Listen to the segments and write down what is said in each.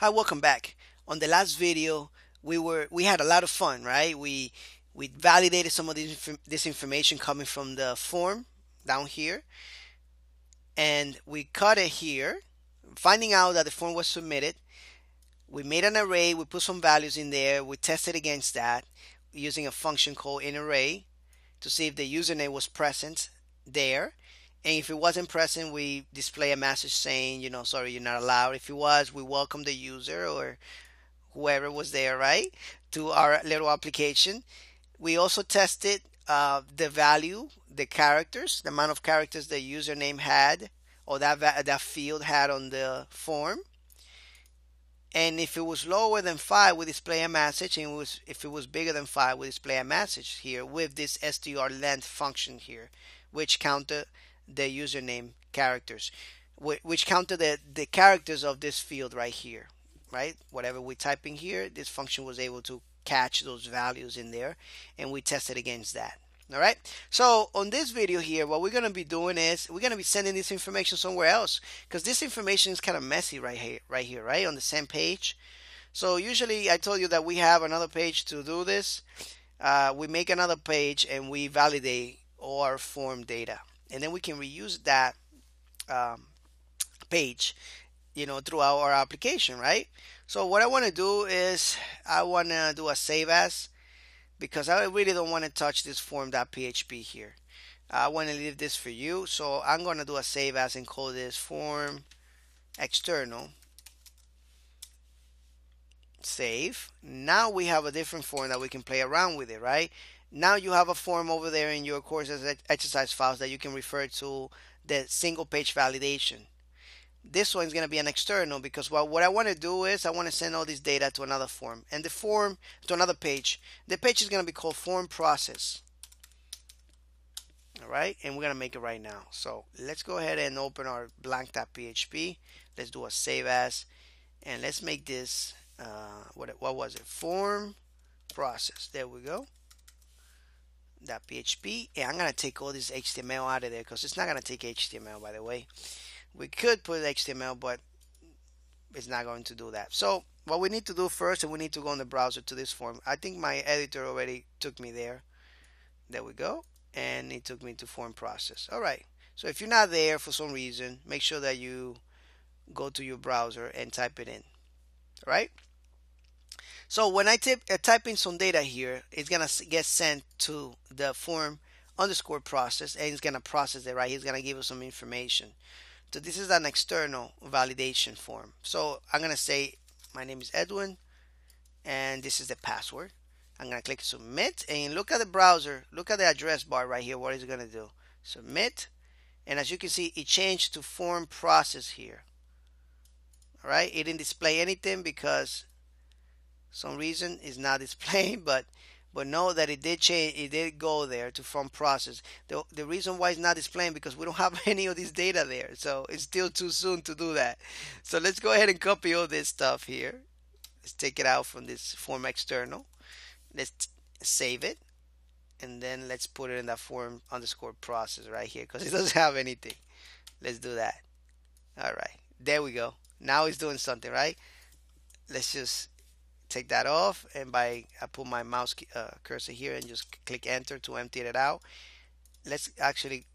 Hi, welcome back. On the last video, we were we had a lot of fun, right? We we validated some of this, this information coming from the form down here, and we cut it here, finding out that the form was submitted. We made an array, we put some values in there, we tested against that using a function called in array to see if the username was present there and if it wasn't present, we display a message saying, you know, sorry, you're not allowed. If it was, we welcome the user or whoever was there, right, to our little application. We also tested uh, the value, the characters, the amount of characters the username had or that that field had on the form. And if it was lower than five, we display a message. And it was, if it was bigger than five, we display a message here with this str length function here, which counted the username characters, which counted the, the characters of this field right here, right? Whatever we type in here, this function was able to catch those values in there, and we tested against that. All right. So on this video here, what we're going to be doing is we're going to be sending this information somewhere else because this information is kind of messy right here, right here, right on the same page. So usually I told you that we have another page to do this. Uh, we make another page and we validate our form data and then we can reuse that um, page you know throughout our application right? So what I want to do is I want to do a save as because I really don't want to touch this form.php here. I want to leave this for you so I'm going to do a save as and call this form external save now we have a different form that we can play around with it right now you have a form over there in your courses exercise files that you can refer to the single page validation. This one is going to be an external because what, what I want to do is I want to send all this data to another form and the form to another page. The page is going to be called form process. All right, and we're going to make it right now. So let's go ahead and open our blank.php. Let's do a save as and let's make this uh, what, what was it? Form process. There we go. That .PHP and I'm gonna take all this HTML out of there because it's not gonna take HTML by the way. We could put HTML but it's not going to do that. So what we need to do first is we need to go in the browser to this form. I think my editor already took me there. There we go. And it took me to form process. Alright so if you're not there for some reason make sure that you go to your browser and type it in. Alright so when I type, uh, type in some data here, it's gonna get sent to the form underscore process and it's gonna process it right. He's gonna give us some information. So this is an external validation form. So I'm gonna say my name is Edwin and this is the password. I'm gonna click submit and look at the browser, look at the address bar right here. What is it gonna do? Submit and as you can see it changed to form process here. Alright, it didn't display anything because some reason is not displaying but but know that it did change it did go there to form process. The, the reason why it's not displaying because we don't have any of this data there so it's still too soon to do that. So let's go ahead and copy all this stuff here. Let's take it out from this form external. Let's save it and then let's put it in that form underscore process right here because it doesn't have anything. Let's do that. All right. There we go. Now it's doing something right? Let's just take that off and by I put my mouse uh, cursor here and just click enter to empty it out. Let's actually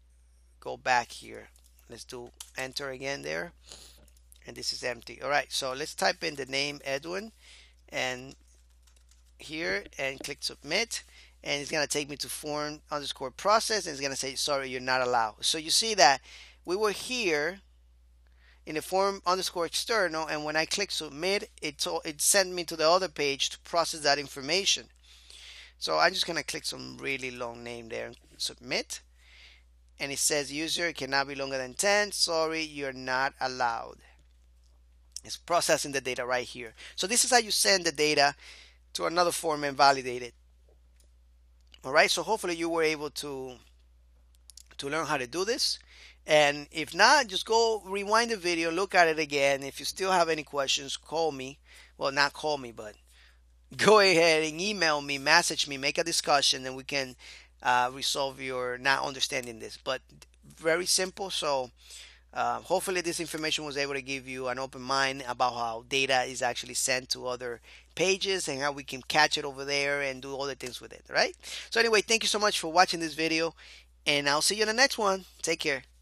go back here. Let's do enter again there and this is empty. Alright so let's type in the name Edwin and here and click submit and it's gonna take me to form underscore process and it's gonna say sorry you're not allowed. So you see that we were here in the form underscore external and when I click submit it, it sent me to the other page to process that information. So I'm just gonna click some really long name there and submit and it says user cannot be longer than 10 sorry you're not allowed. It's processing the data right here. So this is how you send the data to another form and validate it. Alright so hopefully you were able to to learn how to do this and if not, just go rewind the video, look at it again. If you still have any questions, call me. Well, not call me, but go ahead and email me, message me, make a discussion, and we can uh, resolve your not understanding this. But very simple. So Uh, hopefully, this information was able to give you an open mind about how data is actually sent to other pages and how we can catch it over there and do other things with it. Right? So, anyway, thank you so much for watching this video, and I'll see you in the next one. Take care.